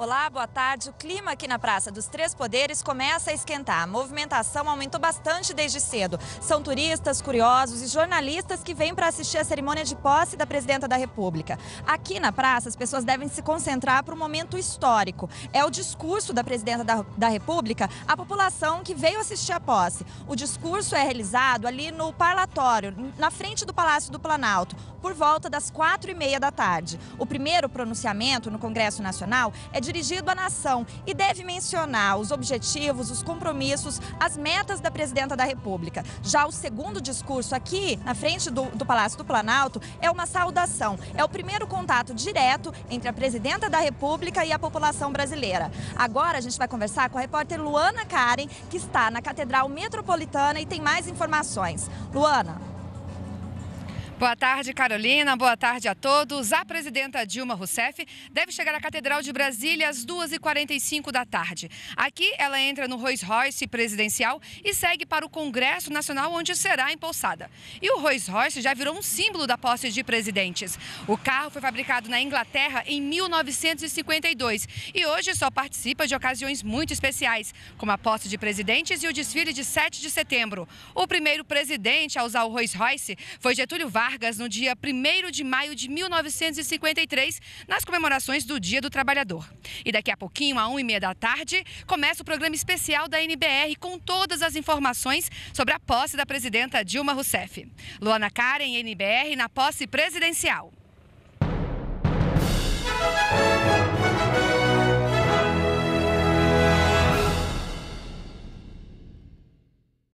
Olá, boa tarde. O clima aqui na Praça dos Três Poderes começa a esquentar. A movimentação aumentou bastante desde cedo. São turistas, curiosos e jornalistas que vêm para assistir a cerimônia de posse da presidenta da República. Aqui na praça, as pessoas devem se concentrar para um momento histórico. É o discurso da presidenta da, da República à população que veio assistir a posse. O discurso é realizado ali no parlatório, na frente do Palácio do Planalto, por volta das quatro e meia da tarde. O primeiro pronunciamento no Congresso Nacional é dirigido à nação e deve mencionar os objetivos, os compromissos, as metas da presidenta da República. Já o segundo discurso aqui, na frente do, do Palácio do Planalto, é uma saudação. É o primeiro contato direto entre a presidenta da República e a população brasileira. Agora a gente vai conversar com a repórter Luana Karen, que está na Catedral Metropolitana e tem mais informações. Luana. Boa tarde, Carolina. Boa tarde a todos. A presidenta Dilma Rousseff deve chegar à Catedral de Brasília às 2h45 da tarde. Aqui, ela entra no Rolls Royce presidencial e segue para o Congresso Nacional, onde será empossada. E o Rolls Royce já virou um símbolo da posse de presidentes. O carro foi fabricado na Inglaterra em 1952 e hoje só participa de ocasiões muito especiais, como a posse de presidentes e o desfile de 7 de setembro. O primeiro presidente a usar o Rolls Royce foi Getúlio Vargas Vargas no dia 1 de maio de 1953, nas comemorações do Dia do Trabalhador. E daqui a pouquinho, às 1h30 da tarde, começa o programa especial da NBR com todas as informações sobre a posse da presidenta Dilma Rousseff. Luana Karen, NBR, na posse presidencial.